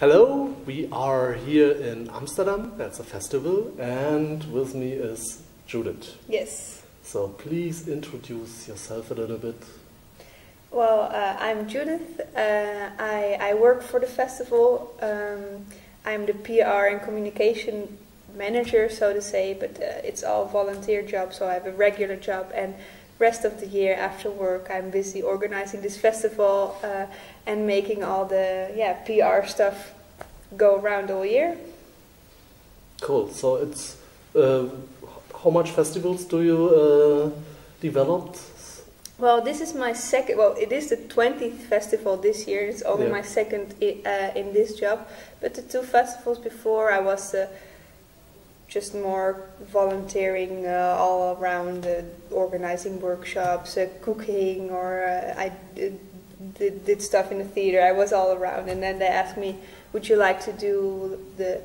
Hello, we are here in Amsterdam. That's a festival, and with me is Judith. Yes. So please introduce yourself a little bit. Well, uh, I'm Judith. Uh, I, I work for the festival. Um, I'm the PR and communication manager, so to say, but uh, it's all volunteer job, so I have a regular job. And rest of the year after work, I'm busy organizing this festival uh, and making all the yeah PR stuff go around all year. Cool. So it's uh, how much festivals do you uh, develop? Well, this is my second. Well, it is the twentieth festival this year. It's only Yeah. my second i- uh, in this job. But the two festivals before, I was uh, just more volunteering uh, all around, uh, organizing workshops, uh, cooking, or uh, I did, did stuff in the theater. I was all around, and then they asked me, "Would you like to do the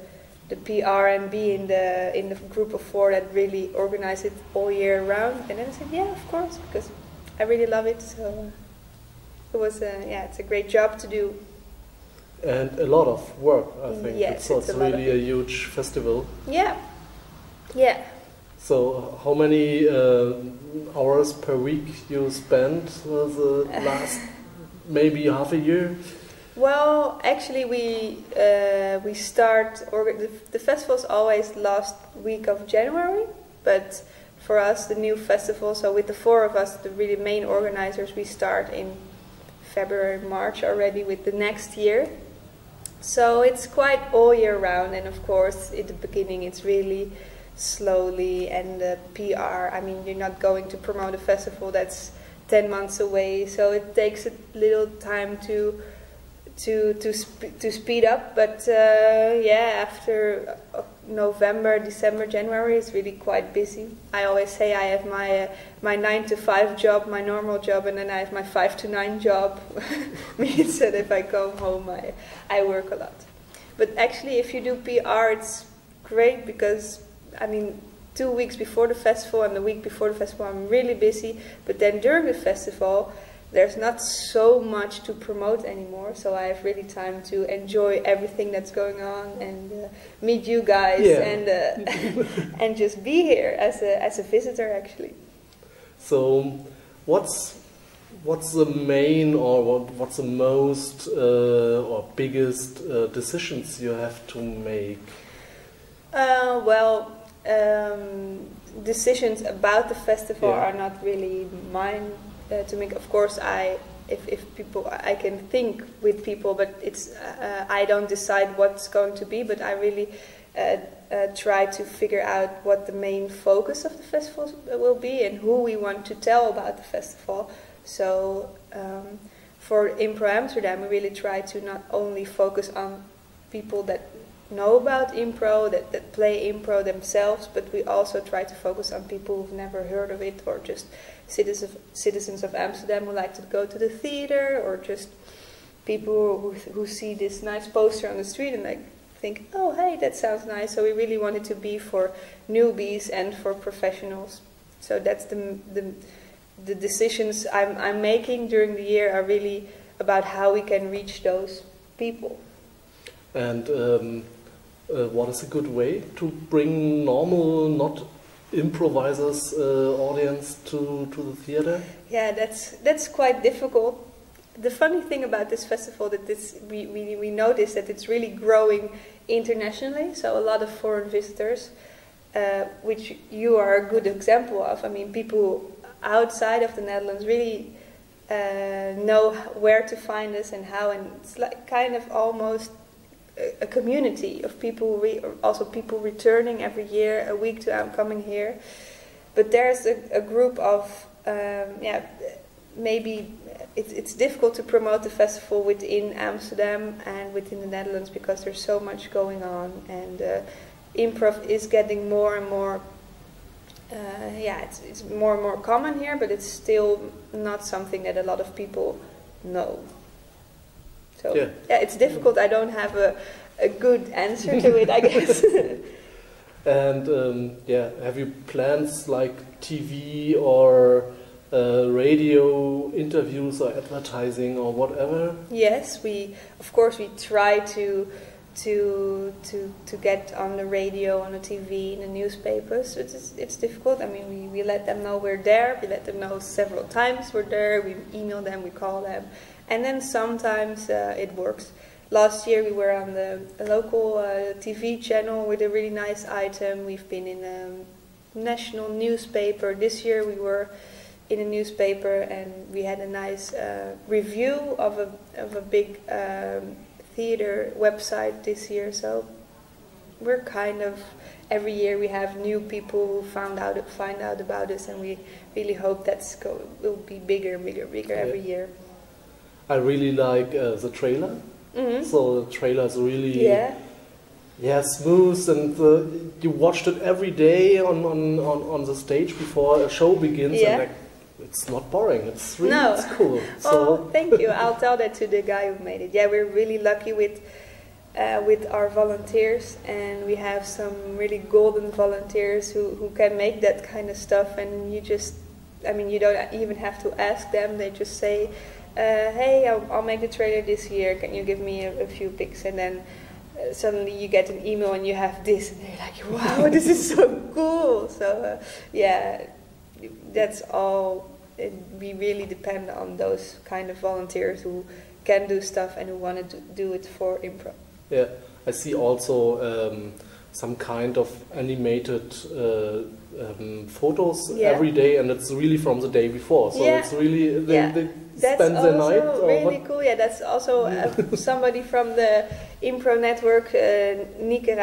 the PR and be in the in the group of four that really organize it all year round?" And then I said, "Yeah, of course," because I really love it. So it was a yeah, it's a great job to do. And a lot of work, I think. Yes, so it's it's a really a huge festival. Yeah, yeah. So how many uh, hours per week do you spend uh, the last maybe half a year? Well, actually, we uh, we start the, the festival's always last week of January, but for us, the new festival. So with the four of us, the really main organizers, we start in February, March already with the next year. So it's quite all year round, and of course, in the beginning, it's really slowly and the PR. I mean, you're not going to promote a festival that's ten months away, so it takes a little time to to to sp- to speed up. But uh, yeah, after uh, November, December, January, is really quite busy. I always say I have my uh, my nine to five job, my normal job, and then I have my five to nine job. Means that if I go home, I I work a lot. But actually, if you do PR, it's great because I mean. Two weeks before the festival and the week before the festival, I'm really busy. But then during the festival, there's not so much to promote anymore, so I have really time to enjoy everything that's going on and uh, meet you guys Yeah. and uh, and just be here as a as a visitor actually. So what's what's the main or what, what's the most uh, or biggest uh, decisions you have to make? Uh, well, um, decisions about the festival Yeah. are not really mine uh, to make. Of course, I if, if people I can think with people, but it's uh, I don't decide what's going to be. But I really uh, uh, try to figure out what the main focus of the festival will be and who we want to tell about the festival. So. Um, for Impro Amsterdam, we really try to not only focus on people that know about impro, that, that play impro themselves, but we also try to focus on people who've never heard of it or just citizens of, citizens of Amsterdam who like to go to the theater or just people who, who see this nice poster on the street and like think, oh, hey, that sounds nice. So we really wanted to be for newbies and for professionals. So that's the, the, the decisions I'm, I'm making during the year are really about how we can reach those people. And um, uh, what is a good way to bring normal, not improvisers uh, audience to, to the theater? Yeah, that's that's quite difficult. The funny thing about this festival that this we, we, we notice that it's really growing internationally. So a lot of foreign visitors, uh, which you are a good example of. I mean, people outside of the Netherlands really uh, know where to find us and how, and it's like kind of almost a, community of people. Also, people returning every year, a week to um, coming here. But there's a, a group of um, yeah, maybe it's it's difficult to promote the festival within Amsterdam and within the Netherlands because there's so much going on and uh, improv is getting more and more. Uh, yeah, it's, it's more and more common here, but it's still not something that a lot of people know. So Yeah. yeah, it's difficult. I don't have a, a good answer to it, I guess. And um, yeah, have you plans like TV or uh, radio interviews or advertising or whatever? Yes, we of course we try to to to to get on the radio, on the TV, in the newspapers. It's it's difficult. I mean, we, we let them know we're there. We let them know several times we're there. We email them, we call them, and then sometimes uh, it works. Last year we were on the local uh, TV channel with a really nice item. We've been in a national newspaper. This year we were in a newspaper and we had a nice uh, review of a of a big um, theater website this year. So we're kind of every year we have new people who found out find out about us, and we really hope that's go will be bigger, bigger, bigger Yeah. every year. I really like uh, the trailer. hmm So the trailer is really Yeah, yeah smooth, and uh, you watched it every day on, on, on, on the stage before a show begins. Yeah. And like, it's not boring. It's really No. it's cool. So oh, thank you. I'll tell that to the guy who made it. Yeah, we're really lucky with uh, with our volunteers, and we have some really golden volunteers who, who can make that kind of stuff. And you just, I mean, you don't even have to ask them. They just say, "Hey, I'll, I'll make the trailer this year. Can you give me a, a few pics?" And then. Uh, suddenly you get an email and you have this and they're like wow this is so cool so uh, yeah that's all it, we really depend on those kind of volunteers who can do stuff and who want to do it for improv. yeah, I see also um, some kind of animated uh, um, photos Yeah. every day, and it's really from the day before. So Yeah. it's really they, Yeah. they That's also the night. really cool. Yeah, that's also uh, somebody from the Impro network, uh, Nike.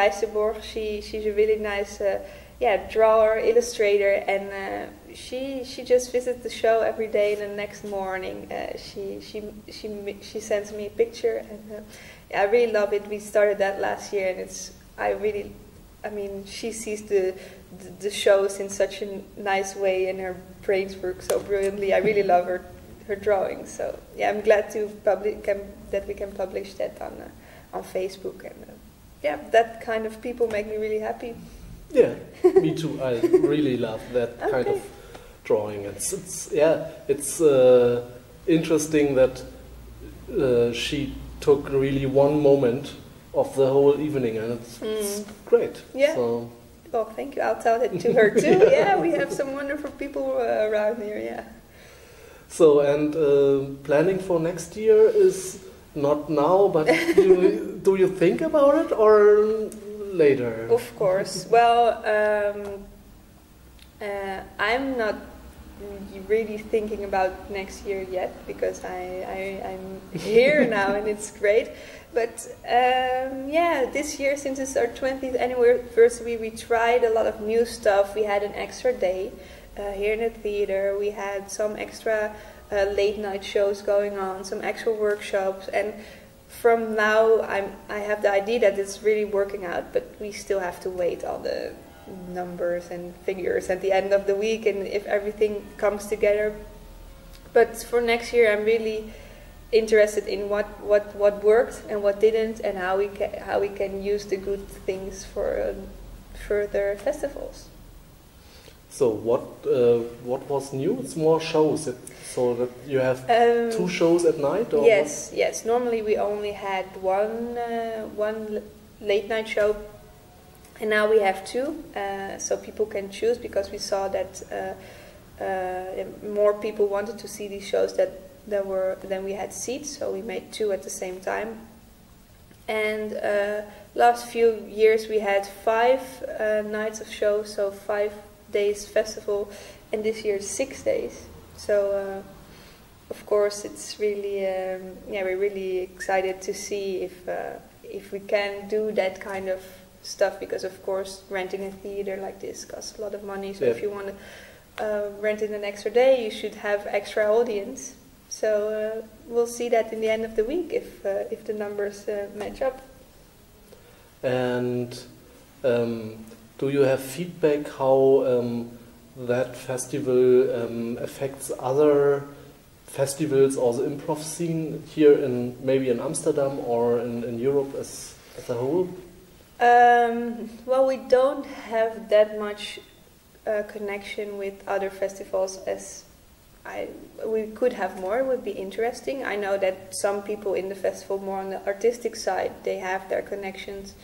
She she's a really nice, uh, yeah, drawer, illustrator, and uh, she she just visits the show every day. And the next morning, uh, she she she she sends me a picture, and uh, yeah, I really love it. We started that last year, and it's I really. I mean, she sees the, the the shows in such a nice way, and her brains work so brilliantly. I really love her her drawings. So yeah, I'm glad to public can, that we can publish that on uh, on Facebook, and uh, yeah, that kind of people make me really happy. Yeah, me too. I really love that kind of drawing. It's, it's yeah, it's uh, interesting that uh, she took really one moment of the whole evening, and it's, it's Mm. great. Yeah. So Oh, thank you. I'll tell that to her too. yeah, we have some wonderful people uh, around here. Yeah. So and uh, planning for next year is not now, but you, do you think about it or later? Of course. Well, um, uh, I'm not really thinking about next year yet because I, I I'm here now and it's great. But um, yeah, this year since it's our 20th anniversary, we tried a lot of new stuff. We had an extra day uh, here in the theater. We had some extra uh, late night shows going on, some extra workshops, and from now I'm I have the idea that it's really working out, but we still have to wait on the numbers and figures at the end of the week and if everything comes together. But for next year I'm really interested in what, what, what worked and what didn't and how we can how we can use the good things for um, further festivals. So what uh, what was new? It's more shows. It, so that you have Um, two shows at night. Or Yes, yes. Normally we only had one uh, one late night show, and now we have two. Uh, so people can choose because we saw that uh, uh, more people wanted to see these shows that there were than we had seats. So we made two at the same time. And uh, last few years we had five uh, nights of shows, so five days festival, and this year six days. So. Uh, of course, it's really um, yeah we're really excited to see if uh, if we can do that kind of stuff because of course renting a theater like this costs a lot of money. So Yeah. if you want to uh, rent it an extra day, you should have extra audience. So uh, we'll see that in the end of the week if uh, if the numbers uh, match up. And um, do you have feedback how um, that festival um, affects other festivals or the improv scene here in maybe in Amsterdam or in, in Europe as, as a whole? Um, well, we don't have that much uh, connection with other festivals as I we could have more. It would be interesting. I know that some people in the festival, more on the artistic side, they have their connections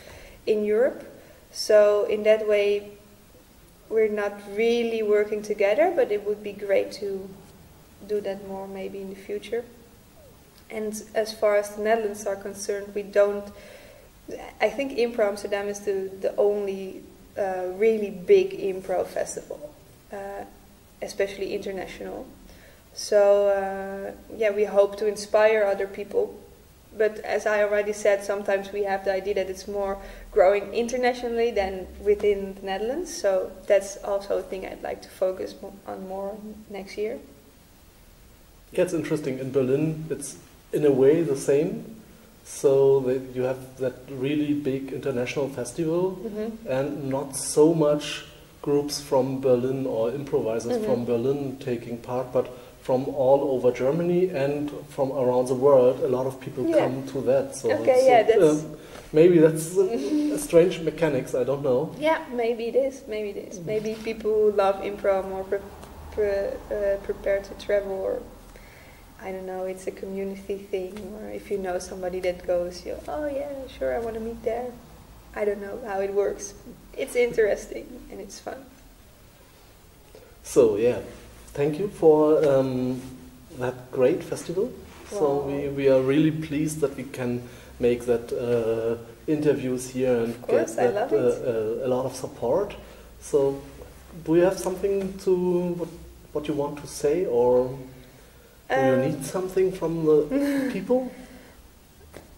in Europe. So in that way, we're not really working together. But it would be great to do that more maybe in the future. And as far as the Netherlands are concerned, we don't. I think Impro Amsterdam is the the only uh, really big improv festival, uh, especially international. So uh, yeah, we hope to inspire other people. But as I already said, sometimes we have the idea that it's more growing internationally than within the Netherlands. So that's also a thing I'd like to focus on more next year. Yeah, it's interesting. In Berlin, it's in a way the same. So you have that really big international festival, Mm-hmm. and not so much groups from Berlin or improvisers Mhm. from Berlin taking part, but from all over Germany and from around the world. A lot of people Yeah. come to that. So Okay, yeah, that's- um, maybe that's a, a strange mechanics. I don't know. Yeah, maybe it is. Maybe it is. Maybe people who love improv more pre- pre- uh, prepared to travel, or I don't know. It's a community thing, or if you know somebody that goes, you oh yeah, sure, I want to meet there. I don't know how it works. It's interesting and it's fun. So yeah, thank you for um, that great festival. So we, we are really pleased that we can make that uh, interviews here and course, get I that. Uh, uh, a lot of support. So do you have something to what, what you want to say or do you Um, need something from the people?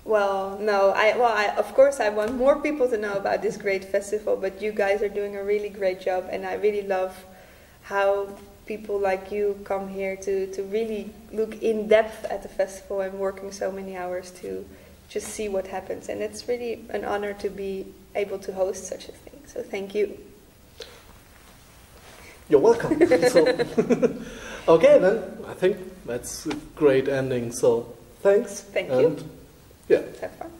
Well, no, I well, I, of course, I want more people to know about this great festival. But you guys are doing a really great job, and I really love how people like you come here to to really look in depth at the festival and working so many hours to just see what happens. And it's really an honor to be able to host such a thing. So thank you. You're welcome. so, okay, then I think that's a great ending. So thanks. Thank you. Yeah. Have fun.